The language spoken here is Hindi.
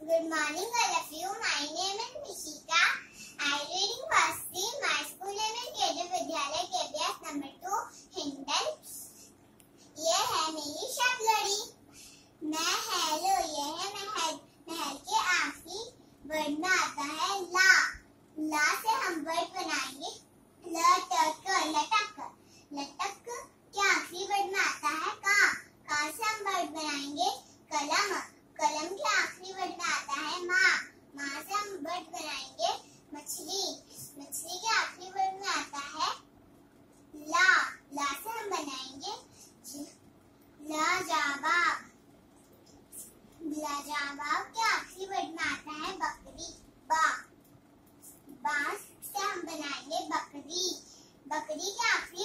Good morning, all of you. My name is Nishika. I reading first C. My school name is केंद्र विद्यालय केबीएस नंबर टू हिंडन ये है मेरी शब्द लड़ी महल ये है महल महल के आखिरी वर्ड में आता है ला ला से हम वर्ड बनाएँगे लटक लटक लटक के आखिरी वर्ड में आता है का का से हम वर्ड बनाएँगे कलम कलम के आखिरी वर्ड में आता है माँ माँ से हम वर्ड बनाएँगे मछली मछली के आखिरी वर्ड में आता है ला ला से हम बनाएँगे लाजवाब बकरी? हम बनाएँगे बकरी। बकरी के आखिरी